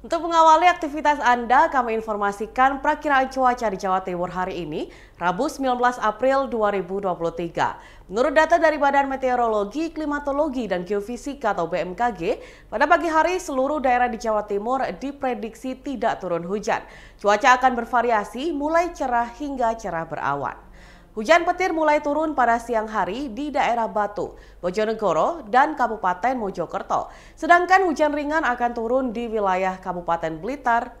Untuk mengawali aktivitas Anda, kami informasikan perakiraan cuaca di Jawa Timur hari ini, Rabu 19 April 2023. Menurut data dari Badan Meteorologi, Klimatologi, dan Geofisika atau BMKG, pada pagi hari seluruh daerah di Jawa Timur diprediksi tidak turun hujan. Cuaca akan bervariasi mulai cerah hingga cerah berawan. Hujan petir mulai turun pada siang hari di daerah Batu, Bojonegoro, dan Kabupaten Mojokerto. Sedangkan hujan ringan akan turun di wilayah Kabupaten Blitar,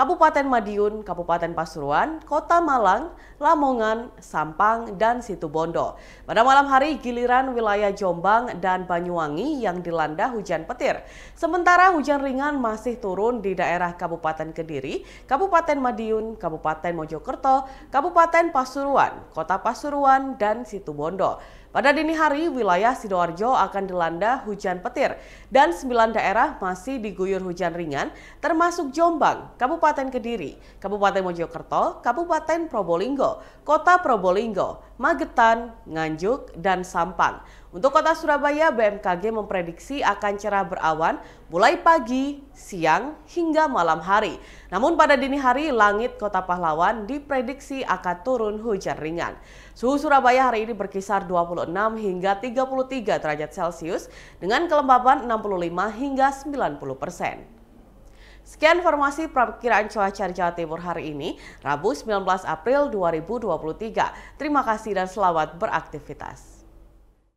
Kabupaten Madiun, Kabupaten Pasuruan, Kota Malang, Lamongan, Sampang, dan Situbondo. Pada malam hari giliran wilayah Jombang dan Banyuwangi yang dilanda hujan petir. Sementara hujan ringan masih turun di daerah Kabupaten Kediri, Kabupaten Madiun, Kabupaten Mojokerto, Kabupaten Pasuruan, Kota Pasuruan, dan Situbondo. Pada dini hari, wilayah Sidoarjo akan dilanda hujan petir dan sembilan daerah masih diguyur hujan ringan, termasuk Jombang, Kabupaten Kediri, Kabupaten Mojokerto, Kabupaten Probolinggo, Kota Probolinggo, Magetan, Nganjuk, dan Sampang. Untuk kota Surabaya, BMKG memprediksi akan cerah berawan mulai pagi, siang, hingga malam hari. Namun pada dini hari, langit kota pahlawan diprediksi akan turun hujan ringan. Suhu Surabaya hari ini berkisar 26 hingga 33 derajat Celcius dengan kelembaban 65 hingga 90 persen. Sekian informasi perakiraan cuaca di Jawa Timur hari ini, Rabu 19 April 2023. Terima kasih dan selamat beraktivitas.